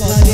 love.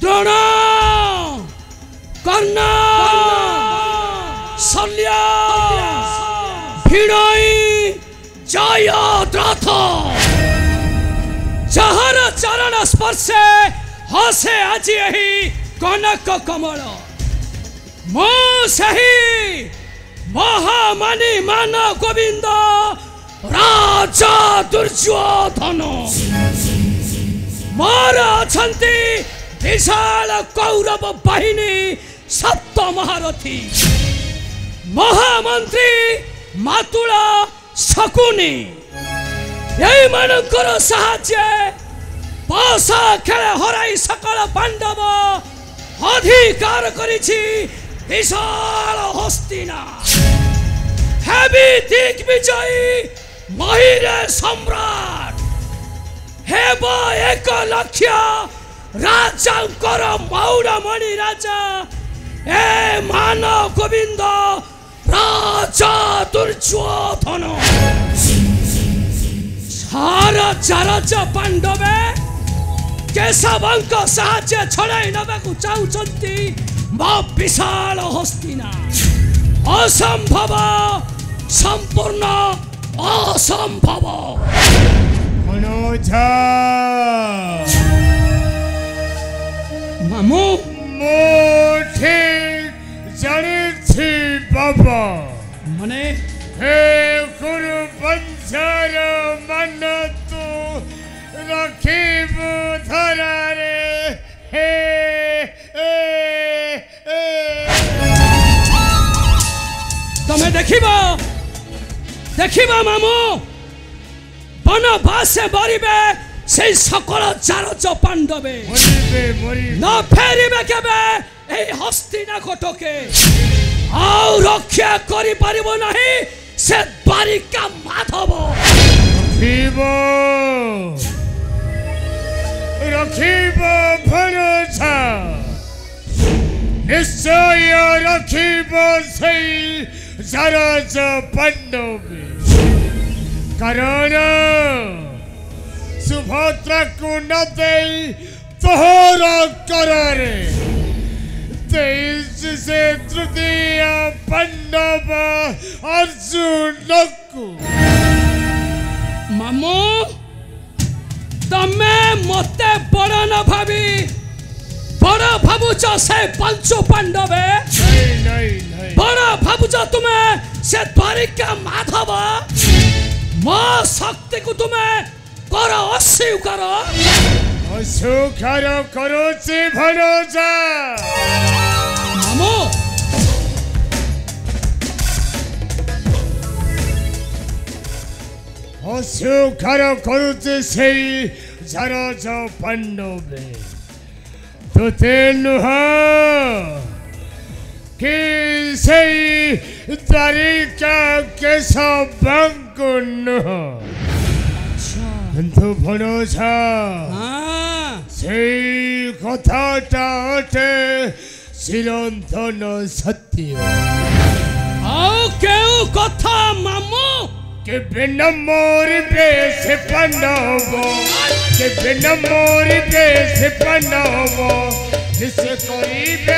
Drona कर्ण शल्या भीड़ई जयद्रथ ଯାହାର ଚରଣ ସ୍ପର୍ଶେ ହସେ ଆଜି ଏହି କନକ କମଳ ମୁଁ ସେହି ମହାମାନୀ ମାନ ଗୋବିନ୍ଦ ରାଜା ଦୁର୍ଯ୍ୟୋଧନ ମୋର ଅଛନ୍ତି বিশাল কৌরব বাহিনী সপ্ত মহারথী মহামন্ত্রী মাতুলা শকুনি এইমানଙ୍କର ସାହାଯ୍ୟ ପସ ଖେଳ ହରାଇ ସକଳ ପାଣ୍ଡବ ଅଧିକାର କରିଛି ବିଶାଳ ହସ୍ତିନା ହେବି ଦିଗ୍ବିଜୟୀ ମହିରେ ସମ୍ରାଟ ହେବ ଏକ ଲକ୍ଷ রাজাঙ্কর মৌরমণি রাজা এ মান গোবিন্দ রাজা দুর্যোধন সারজা রাজা পাণ্ডবে কেଶବଙ୍କ ସାହାଯ୍ୟ ଛଡ଼ାଇ ନେବାକୁ ଚାହୁଁଛନ୍ତି ମୋ ବିଶାଳ ହସ୍ତିନା ଅସମ୍ଭବ ସମ୍ପୂର୍ଣ୍ଣ ଅସମ୍ଭବ 마모 મોઠી જણીથી બાબા મને હે ગુરુ બંજાર મન તું રખીબ ધરા રે હે તમે દેખીબા દેખીબા મામો બનો ભાષે બારી બે সেই সকল জারজ পাণ্ডবে ন ফেরিবে কেবে এই হস্তিনা কোটকে ଆଉ ରକ୍ଷା କରିପାରିବ ନାହିଁ ସେ ଦ୍ୱାରିକା ମାଧବ ରଖିବ ରଖିବ ଭରସା ନିଶ୍ଚୟ ରଖିବ ସେଇ ସରସ ପାଣ୍ଡବ କାରଣ সুভদ্রাকু না দেই তোহর করারে তেইশ সে তৃতীয় পাণ্ডব অর্জুনকু মামু ତମେ ମୋତେ ବଡ଼ ନ ଭାବି ବଡ଼ ଭାବୁଛ ସେ ପାଞ୍ଚ ପାଣ୍ଡବେ ବଡ଼ ଭାବୁଛ ତୁମେ ସେ ଦ୍ୱାରିକା ମାଧବ ମୋ ଶକ୍ତିକୁ ତୁମେ করো অস্বীকার অস্বীকার করুছি ভরসা মামু অস্বীকার করুছি সেই ঝরজ পাণ্ডবে তোতে নুহ কি সেই তারিকা কেশব নুহ Hantu Bhano Chha Se Kotha Ta Ate Shilantha Na Sati Aho Keo Kotha Mamo Ke Bina Mori Pe Se Panna Ho Ke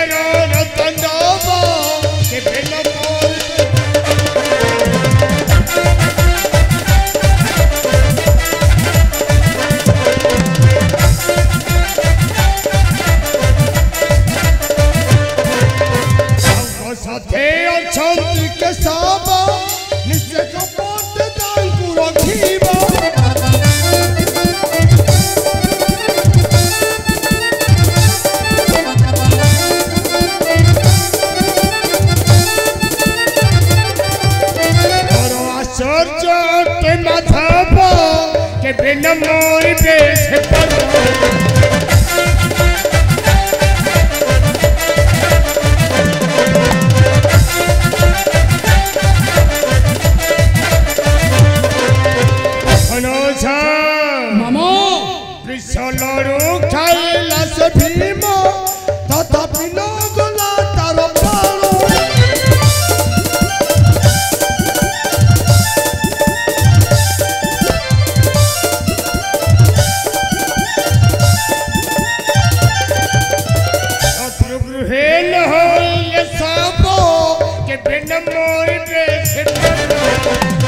छोड़ दे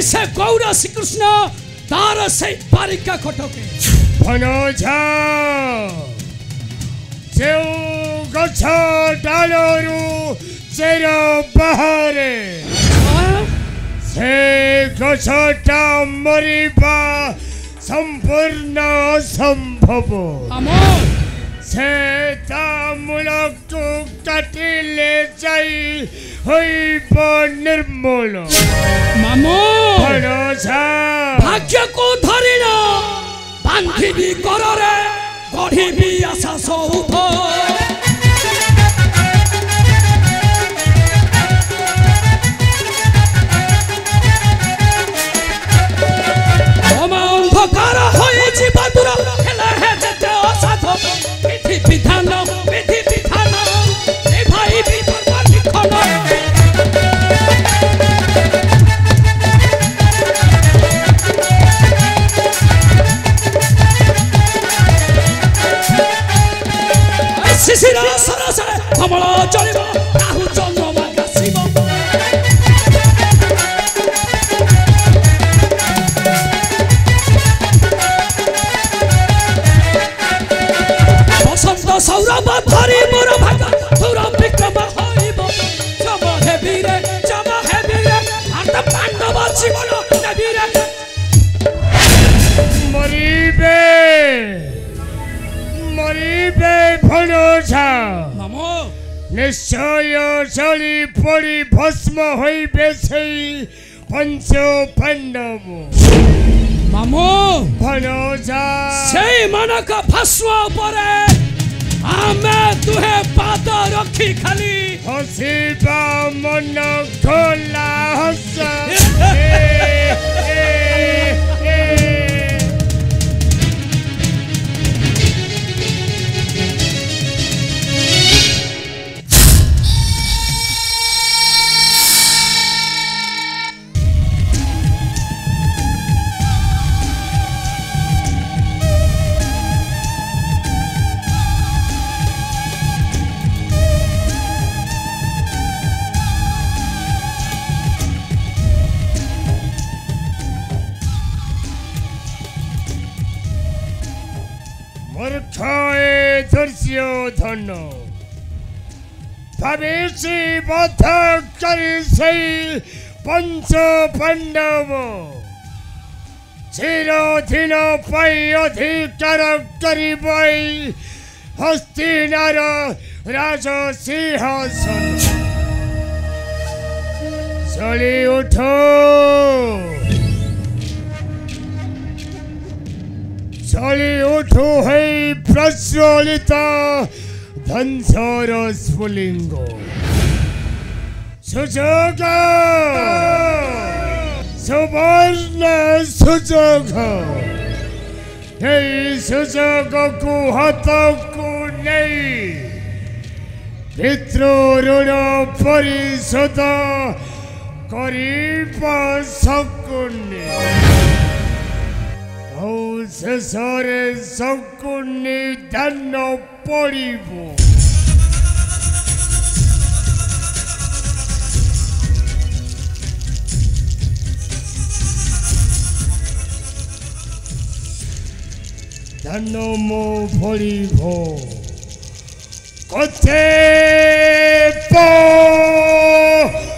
से गौर श्रीकृष्ण तार से पारिका खटके ଭନଜ ଯେଉଁ ଗଛ ଡାଳରୁ ଚେର ବାହାରେ ସେ ଗଛଟା ମରିବା ସମ୍ପୂର୍ଣ୍ଣ ଅସମ୍ଭବ ସେ ତା ମୂଳକୁ କାଟିଲେ ଯାଇ হইব নির্মূল মামু ভরসা কো ধরি না বান্ধিবি কররে গঢ়িবি আশা সৌধ निश्चय जली पड़ी भस्म होइ बेसै पञ्चो पण्डम मामो भनो जा सही का फसवा उपरे आमे तुहे पात रखी खाली हसी बा मन खोला हस भन्नु परेसी बद्ध चरिसै पञ्च पाण्डव चिरो दिन पै अधि चरक चरी पै हस्ती नर राजा सिंह सन चली उठ चली उठ है प्रज्वलिता धनसोरोस फुलिंगो सुजोगो सुबर्ने सुजोगो हे सुजोगो कु हतक कु नै मित्र ऋण परिषद करिप सकुनी औ सेसोरे सकुनी धन्न पडिबो のもポリゴこってぽー